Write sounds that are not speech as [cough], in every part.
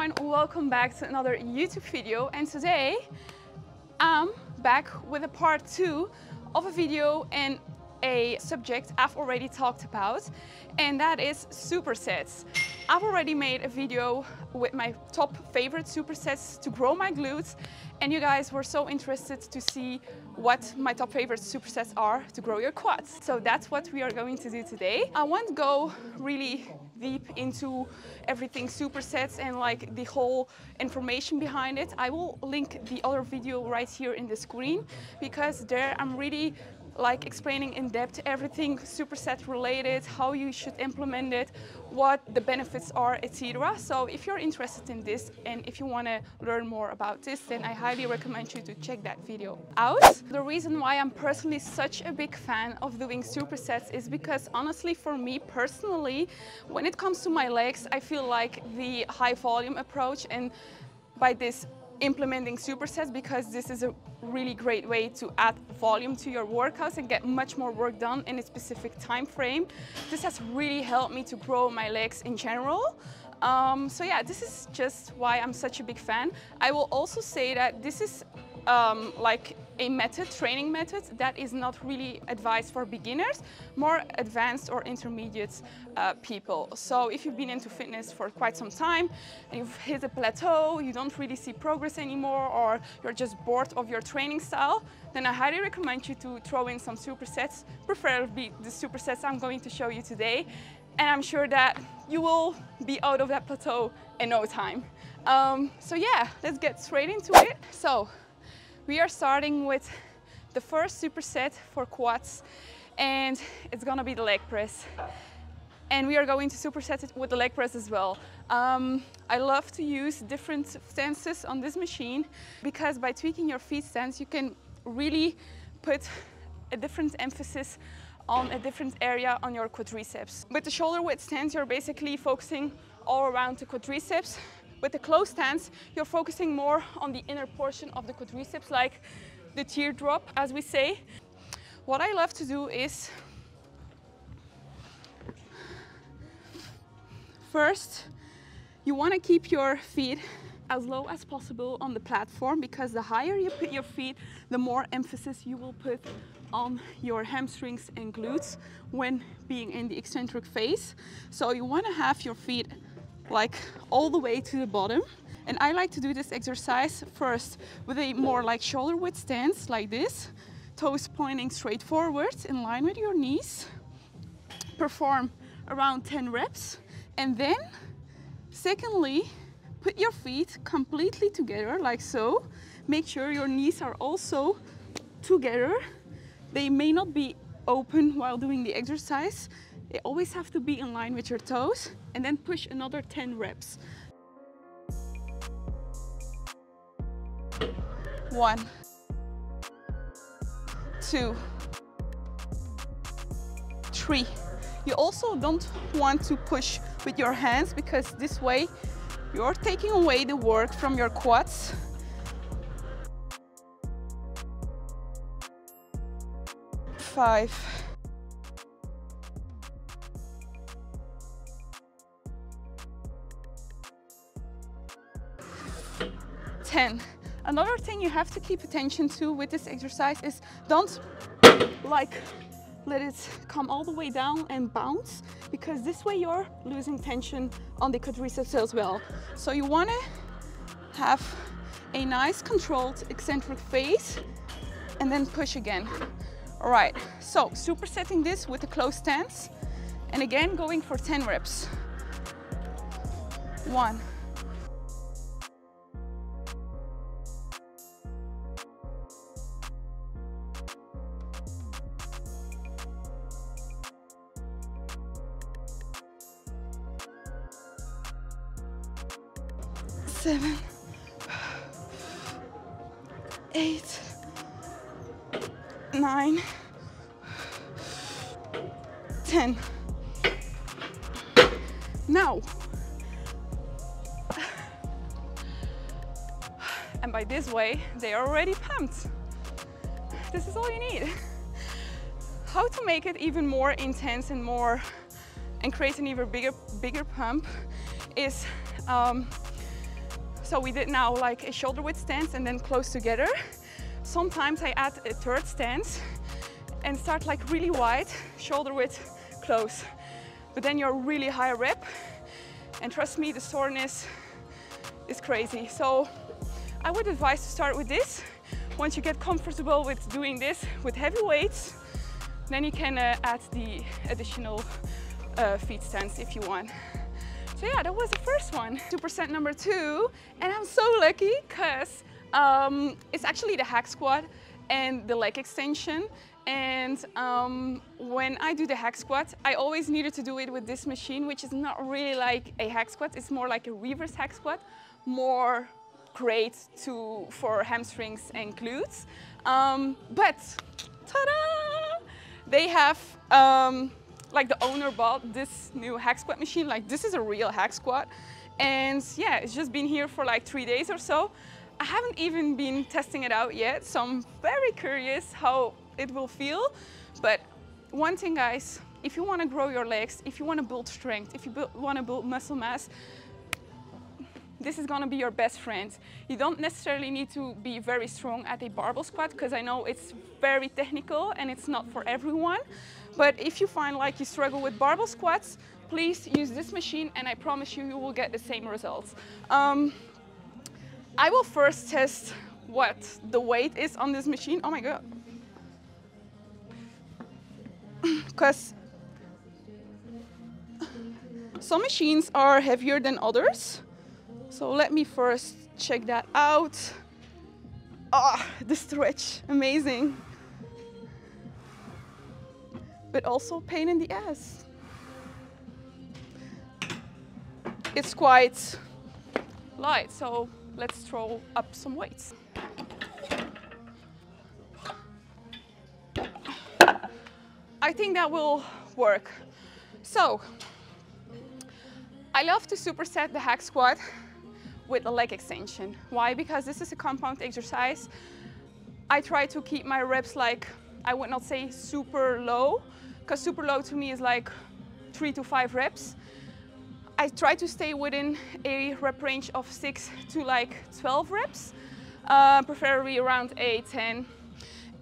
everyone, welcome back to another YouTube video and today I'm back with a part two of a video and a subject I've already talked about and that is supersets. I've already made a video with my top favorite supersets to grow my glutes and you guys were so interested to see what my top favorite supersets are to grow your quads. So that's what we are going to do today. I won't go really deep into everything supersets and like the whole information behind it. I will link the other video right here in the screen because there I'm really like explaining in depth everything superset related, how you should implement it, what the benefits are, etc. So if you're interested in this and if you want to learn more about this, then I highly recommend you to check that video out. The reason why I'm personally such a big fan of doing supersets is because honestly for me personally, when it comes to my legs, I feel like the high volume approach and by this implementing supersets because this is a really great way to add volume to your workouts and get much more work done in a specific time frame. This has really helped me to grow my legs in general. Um, so yeah, this is just why I'm such a big fan. I will also say that this is um, like a method, training method, that is not really advised for beginners, more advanced or intermediate uh, people. So if you've been into fitness for quite some time and you've hit a plateau, you don't really see progress anymore, or you're just bored of your training style, then I highly recommend you to throw in some supersets, preferably the supersets I'm going to show you today. And I'm sure that you will be out of that plateau in no time. Um, so yeah, let's get straight into it. So we are starting with the first superset for quads and it's gonna be the leg press. And we are going to superset it with the leg press as well. Um, I love to use different stances on this machine because by tweaking your feet stance you can really put a different emphasis on a different area on your quadriceps. With the shoulder width stance you're basically focusing all around the quadriceps with the closed stance, you're focusing more on the inner portion of the quadriceps, like the teardrop, as we say. What I love to do is first, you want to keep your feet as low as possible on the platform because the higher you put your feet, the more emphasis you will put on your hamstrings and glutes when being in the eccentric phase. So you want to have your feet like all the way to the bottom. And I like to do this exercise first with a more like shoulder width stance like this, toes pointing straight forward in line with your knees. Perform around 10 reps. And then secondly, put your feet completely together like so. Make sure your knees are also together. They may not be open while doing the exercise. They always have to be in line with your toes and then push another 10 reps. One, two, three. You also don't want to push with your hands because this way you're taking away the work from your quads. Five, thing you have to keep attention to with this exercise is don't like let it come all the way down and bounce because this way you're losing tension on the quadriceps as well. So you want to have a nice controlled eccentric phase and then push again. All right, so supersetting this with a closed stance and again going for 10 reps. One, This is all you need. How to make it even more intense and more, and create an even bigger, bigger pump is um, So we did now like a shoulder width stance and then close together. Sometimes I add a third stance and start like really wide, shoulder width close. But then you're really high rep and trust me, the soreness is crazy. So I would advise to start with this. Once you get comfortable with doing this with heavy weights, then you can uh, add the additional uh, feet stance if you want. So yeah, that was the first one. 2% number two, and I'm so lucky because um, it's actually the hack squat and the leg extension. And um, when I do the hack squat, I always needed to do it with this machine, which is not really like a hack squat. It's more like a reverse hack squat, more great to, for hamstrings and glutes. Um, but, ta-da! They have, um, like the owner bought this new hack squat machine, like this is a real hack squat. And yeah, it's just been here for like three days or so. I haven't even been testing it out yet, so I'm very curious how it will feel. But one thing guys, if you wanna grow your legs, if you wanna build strength, if you wanna build muscle mass, this is gonna be your best friend. You don't necessarily need to be very strong at a barbell squat because I know it's very technical and it's not for everyone. But if you find like you struggle with barbell squats, please use this machine and I promise you, you will get the same results. Um, I will first test what the weight is on this machine. Oh my God. [laughs] Because some machines are heavier than others. So let me first check that out. Ah, oh, the stretch, amazing. But also pain in the ass. It's quite light, so let's throw up some weights. I think that will work. So, I love to superset the hack squat with a leg extension. Why? Because this is a compound exercise. I try to keep my reps like, I would not say super low, because super low to me is like three to five reps. I try to stay within a rep range of six to like 12 reps, uh, preferably around eight, 10.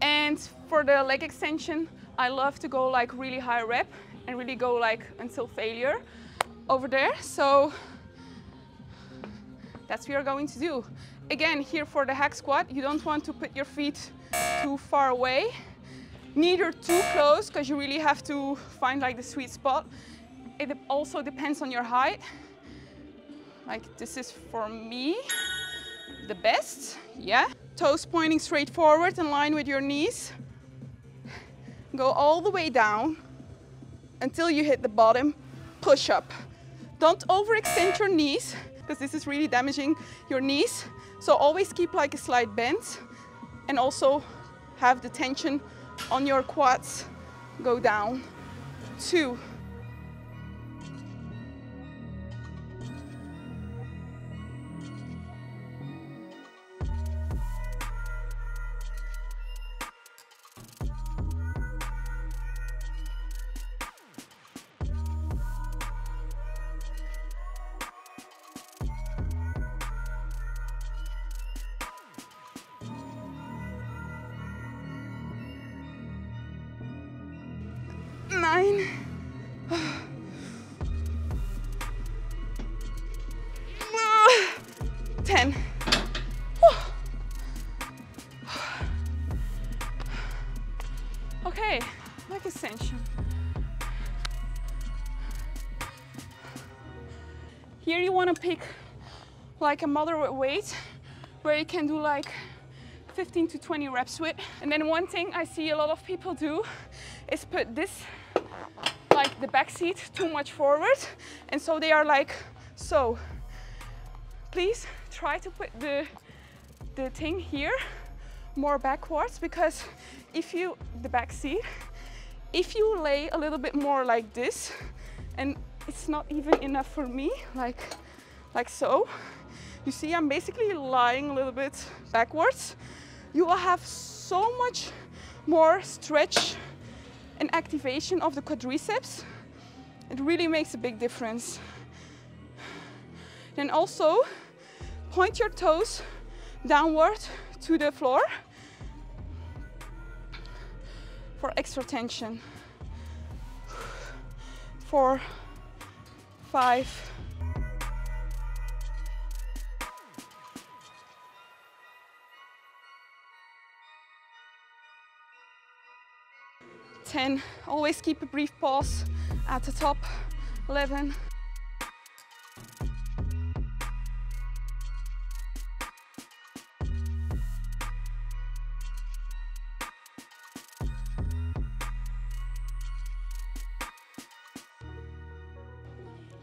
And for the leg extension, I love to go like really high rep and really go like until failure over there. So that's what you're going to do. Again, here for the hack squat, you don't want to put your feet too far away, neither too close, because you really have to find like the sweet spot. It also depends on your height. Like this is for me, the best, yeah. Toes pointing straight forward in line with your knees. Go all the way down until you hit the bottom, push up. Don't overextend your knees because this is really damaging your knees. So always keep like a slight bend and also have the tension on your quads go down. Two, Okay, leg extension. Here you want to pick like a moderate weight where you can do like 15 to 20 reps with. And then one thing I see a lot of people do is put this like the back seat too much forward. And so they are like, so please try to put the, the thing here more backwards because if you, the back seat, if you lay a little bit more like this, and it's not even enough for me, like, like so, you see I'm basically lying a little bit backwards, you will have so much more stretch and activation of the quadriceps. It really makes a big difference. Then also point your toes downward to the floor for extra tension. Four, five, ten. Always keep a brief pause at the top. Eleven.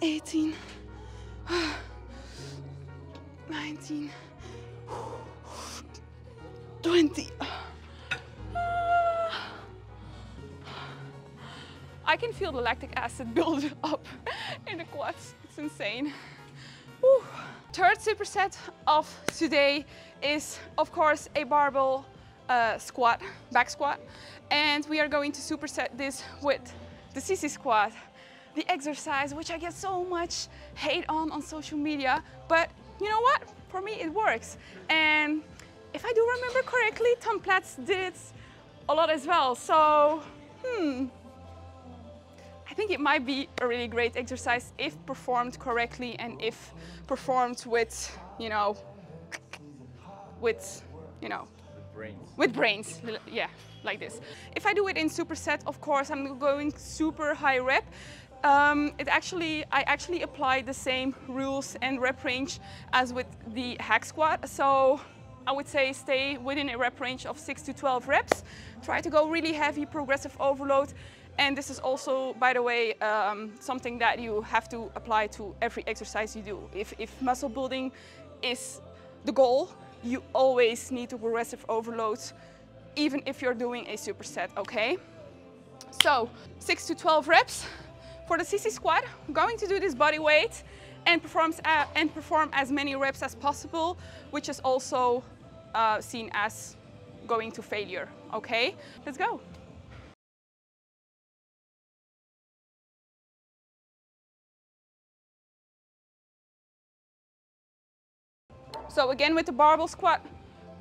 Eighteen. [sighs] Nineteen. [sighs] Twenty. [sighs] I can feel the lactic acid build [laughs] up in the quads. It's insane. Whew. Third superset of today is, of course, a barbell uh, squat, back squat. And we are going to superset this with the sissy squat, the exercise, which I get so much hate on on social media. But you know what? For me, it works. And if I do remember correctly, Tom Platz did it a lot as well. So, hmm, I think it might be a really great exercise if performed correctly and if performed with, you know, with, you know, brains. with brains, yeah, like this. If I do it in superset, of course, I'm going super high rep. Um, it actually, I actually applied the same rules and rep range as with the hack squat. So I would say stay within a rep range of 6 to 12 reps. Try to go really heavy progressive overload. And this is also, by the way, um, something that you have to apply to every exercise you do. If, if muscle building is the goal, you always need to progressive overload, even if you're doing a superset, okay? So, 6 to 12 reps. For the sissy squat, I'm going to do this body weight and, performs, uh, and perform as many reps as possible, which is also uh, seen as going to failure, okay? Let's go. So again with the barbell squat,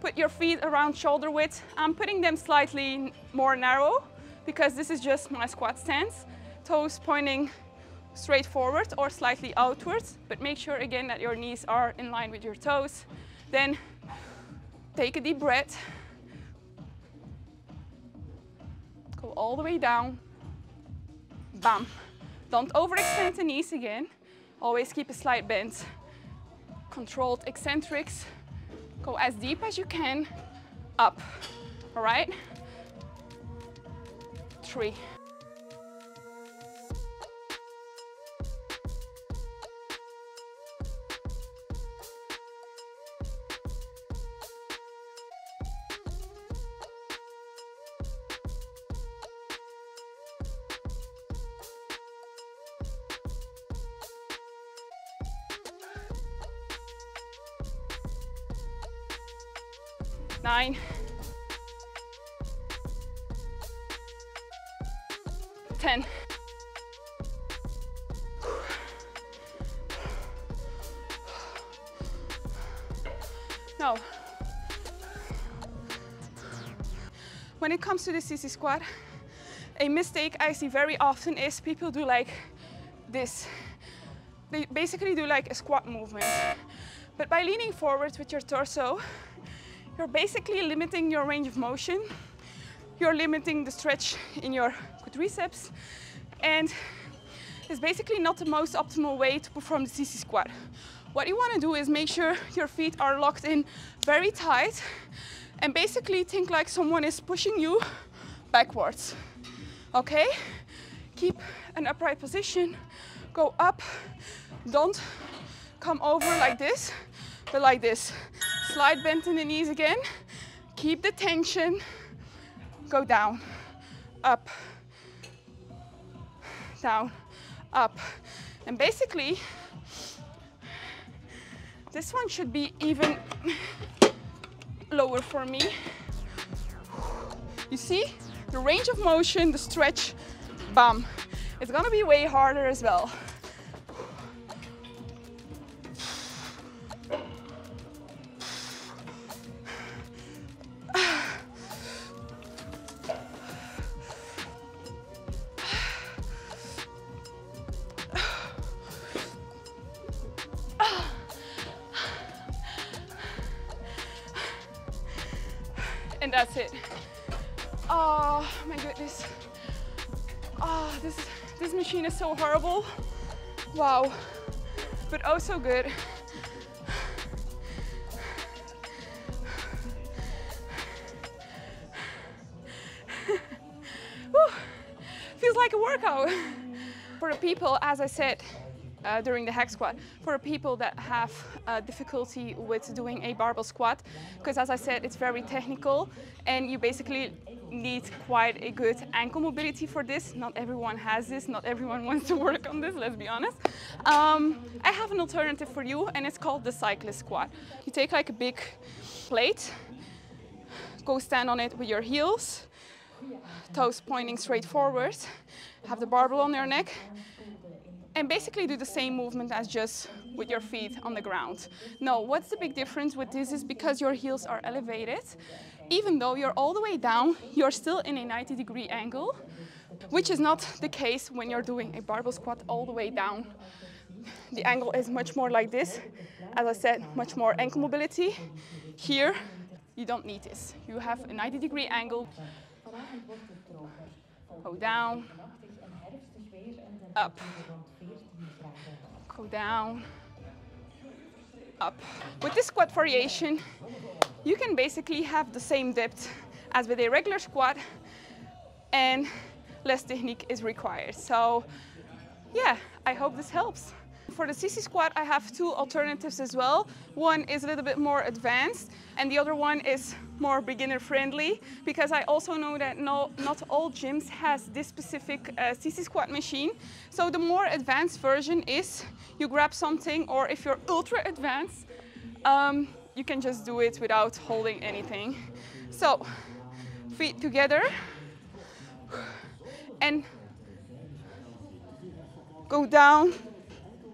put your feet around shoulder width. I'm putting them slightly more narrow because this is just my squat stance. Toes pointing straight forward or slightly outwards, but make sure again that your knees are in line with your toes. Then take a deep breath. Go all the way down. Bam. Don't overextend the knees again. Always keep a slight bend. Controlled eccentrics. Go as deep as you can. Up. All right? Three. Nine, ten. No. When it comes to the sissy squat, a mistake I see very often is people do like this. They basically do like a squat movement. But by leaning forward with your torso, you're basically limiting your range of motion. You're limiting the stretch in your quadriceps. And it's basically not the most optimal way to perform the sissy squat. What you want to do is make sure your feet are locked in very tight and basically think like someone is pushing you backwards. Okay? Keep an upright position. Go up. Don't come over like this, but like this. Slight bend in the knees again. Keep the tension. Go down, up, down, up. And basically, this one should be even lower for me. You see? The range of motion, the stretch, bam. It's gonna be way harder as well. So horrible. Wow, but oh so good. Feels like a workout. For the people, as I said, uh, during the hack squat for people that have uh, difficulty with doing a barbell squat because as I said it's very technical and you basically need quite a good ankle mobility for this. Not everyone has this, not everyone [laughs] wants to work on this, let's be honest. Um, I have an alternative for you and it's called the cyclist squat. You take like a big plate, go stand on it with your heels, toes pointing straight forward, have the barbell on your neck, and basically do the same movement as just with your feet on the ground. No, what's the big difference with this is because your heels are elevated, even though you're all the way down, you're still in a 90 degree angle, which is not the case when you're doing a barbell squat all the way down. The angle is much more like this. As I said, much more ankle mobility. Here, you don't need this. You have a 90 degree angle. Go down, up, go down, up. With this squat variation, you can basically have the same depth as with a regular squat and less technique is required. So yeah, I hope this helps. For the sissy squat, I have two alternatives as well. One is a little bit more advanced and the other one is more beginner friendly because I also know that no, not all gyms has this specific uh, sissy squat machine. So the more advanced version is you grab something or if you're ultra advanced, um, you can just do it without holding anything. So feet together and go down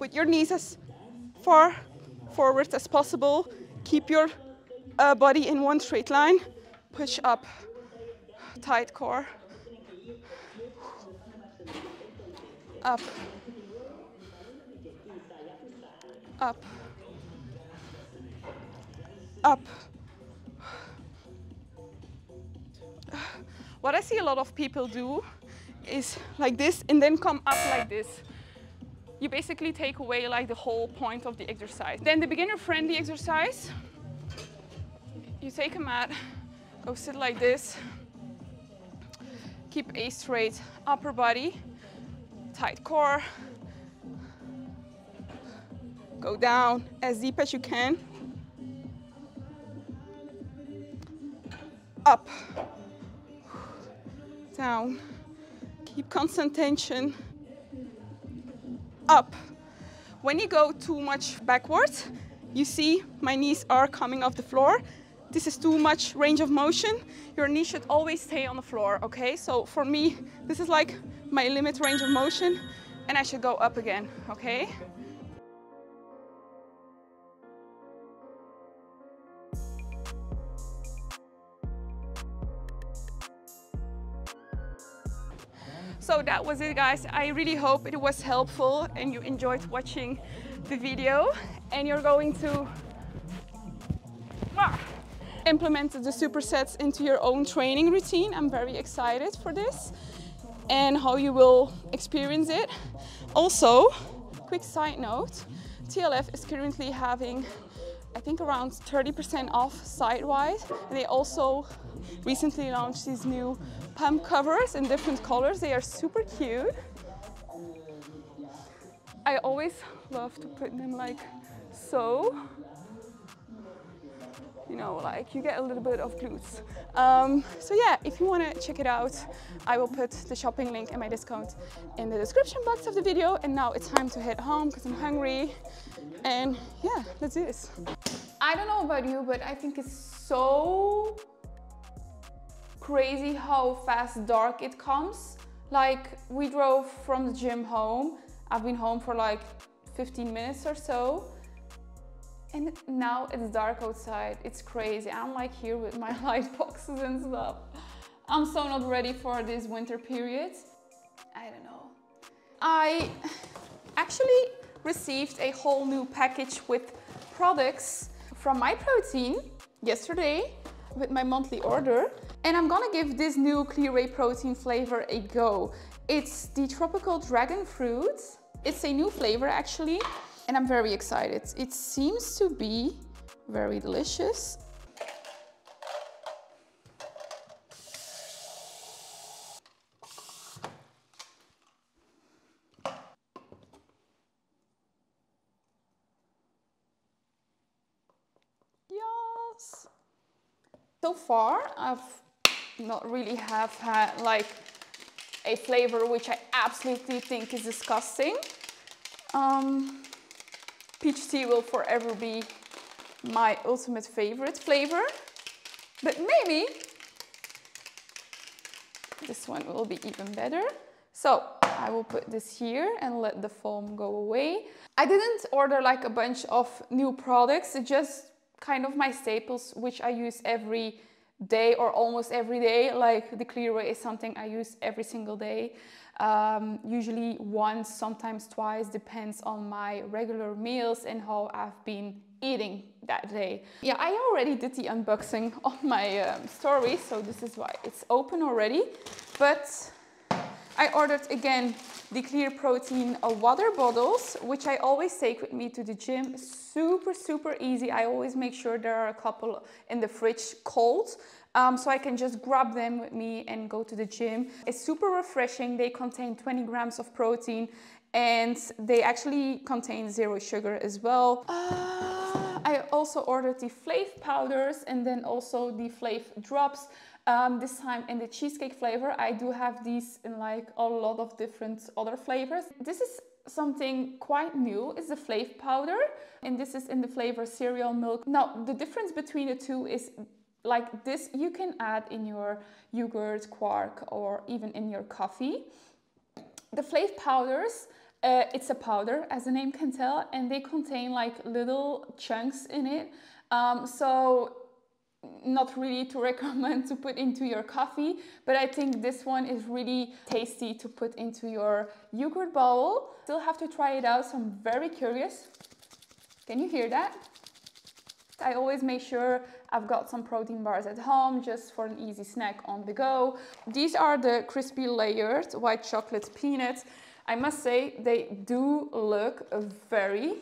with your knees as far forward as possible. Keep your uh, body in one straight line. Push up, tight core. Up. Up. Up. What I see a lot of people do is like this and then come up like this. You basically take away like the whole point of the exercise. Then the beginner friendly exercise, you take a mat, go sit like this, keep a straight upper body, tight core, go down as deep as you can, up, down, keep constant tension, up. When you go too much backwards, you see my knees are coming off the floor. This is too much range of motion. Your knee should always stay on the floor, okay? So for me, this is like my limit range of motion and I should go up again, okay? So that was it guys. I really hope it was helpful and you enjoyed watching the video and you're going to implement the supersets into your own training routine. I'm very excited for this and how you will experience it. Also, quick side note, TLF is currently having I think around 30% off site-wide. And they also recently launched these new pump covers in different colors. They are super cute. I always love to put them like so. You know, like you get a little bit of glutes. Um, so yeah, if you want to check it out, I will put the shopping link and my discount in the description box of the video. And now it's time to head home because I'm hungry. And yeah, let's do this. I don't know about you, but I think it's so crazy how fast dark it comes. Like we drove from the gym home. I've been home for like 15 minutes or so. And now it's dark outside. It's crazy. I'm like here with my [laughs] light boxes and stuff. I'm so not ready for this winter period. I don't know. I actually received a whole new package with products from Myprotein yesterday. with my monthly order. And I'm gonna give this new Clear Whey protein flavor a go. It's the tropical dragon fruit. It's a new flavor actually, and I'm very excited. It seems to be very delicious. So far, I've not really have had like a flavor which I absolutely think is disgusting. Um, peach tea will forever be my ultimate favorite flavor, but maybe this one will be even better. So I will put this here and let the foam go away. I didn't order like a bunch of new products, it just kind of my staples, which I use every day or almost every day. Like the Clear Whey is something I use every single day. Um, usually once, sometimes twice, depends on my regular meals and how I've been eating that day. Yeah, I already did the unboxing [laughs] on my um, story, so this is why it's open already. But I ordered again the clear protein uh, water bottles, which I always take with me to the gym. Super, super easy. I always make sure there are a couple in the fridge cold. Um, so I can just grab them with me and go to the gym. It's super refreshing. They contain 20 grams of protein and they actually contain zero sugar as well. Uh, I also ordered the Flav powders and then also the Flav drops. Um, this time in the cheesecake flavor, I do have these in like a lot of different other flavors. This is something quite new is the Flav powder and this is in the flavor cereal milk. Now the difference between the two is like this you can add in your yogurt, quark or even in your coffee. The Flav powders, uh, it's a powder as the name can tell and they contain like little chunks in it. Um, so not really to [laughs] recommend to put into your coffee, but I think this one is really tasty to put into your yogurt bowl. Still have to try it out, so I'm very curious. Can you hear that? I always make sure I've got some protein bars at home just for an easy snack on the go. These are the crispy layered white chocolate peanuts. I must say they do look very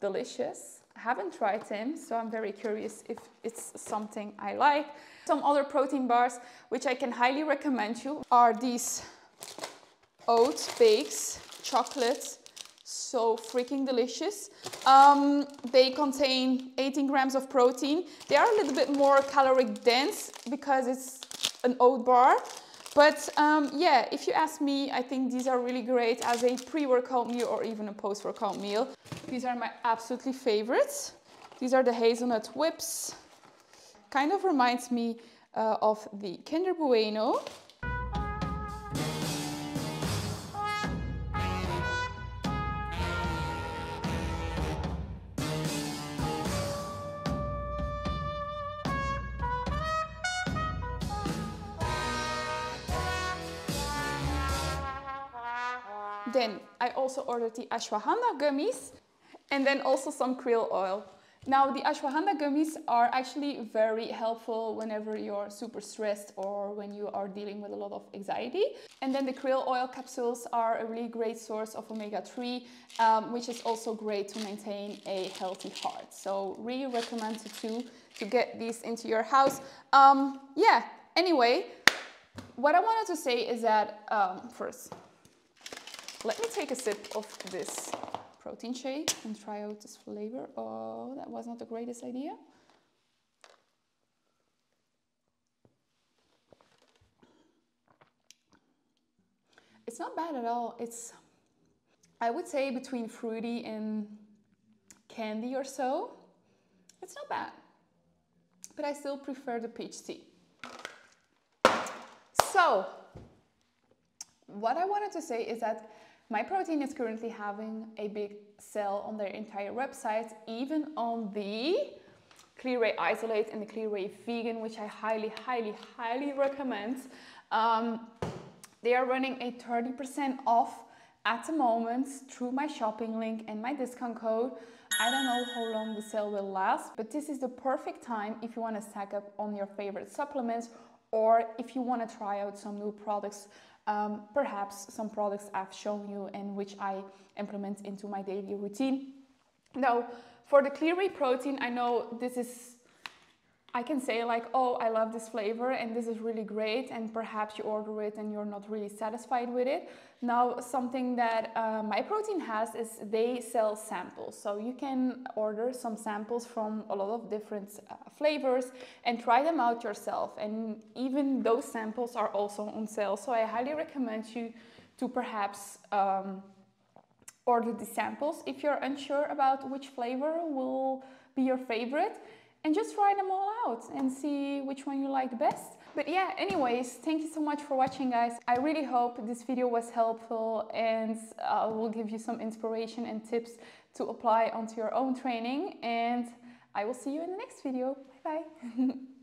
delicious. Haven't tried them, so I'm very curious if it's something I like. Some other protein bars, which I can highly recommend you, are these oat bakes, chocolate, so freaking delicious. Um, they contain 18 grams of protein. They are a little bit more caloric dense because it's an oat bar. But um, yeah, if you ask me, I think these are really great as a pre-workout meal or even a post-workout meal. These are my absolutely favorites. These are the hazelnut whips. Kind of reminds me uh, of the Kinder Bueno. Then I also ordered the ashwagandha gummies and then also some krill oil. Now the ashwagandha gummies are actually very helpful whenever you're super stressed or when you are dealing with a lot of anxiety. And then the krill oil capsules are a really great source of omega-3, um, which is also great to maintain a healthy heart. So really recommend to, to, to get these into your house. Um, yeah, anyway, what I wanted to say is that um, first, let me take a sip of this protein shake and try out this flavor. Oh, that was not the greatest idea. It's not bad at all. It's, I would say, between fruity and candy or so. It's not bad, but I still prefer the peach tea. So, what I wanted to say is that Myprotein is currently having a big sale on their entire website, even on the Clear Whey Isolate and the Clear Whey Vegan, which I highly, highly, highly recommend. Um, they are running a 30% off at the moment through my shopping link and my discount code. I don't know how long the sale will last, but this is the perfect time if you want to stack up on your favorite supplements or if you want to try out some new products, um, perhaps some products I've shown you and which I implement into my daily routine. Now, for the clear whey protein, I know this is I can say like, oh, I love this flavor and this is really great and perhaps you order it and you're not really satisfied with it. Now, something that uh, Myprotein has is they sell samples. So you can order some samples from a lot of different uh, flavors and try them out yourself. And even those samples are also on sale. So I highly recommend you to perhaps um, order the samples if you're unsure about which flavor will be your favorite and just try them all out and see which one you like best. But yeah, anyways, thank you so much for watching guys. I really hope this video was helpful and uh, will give you some inspiration and tips to apply onto your own training. And I will see you in the next video. Bye bye. [laughs]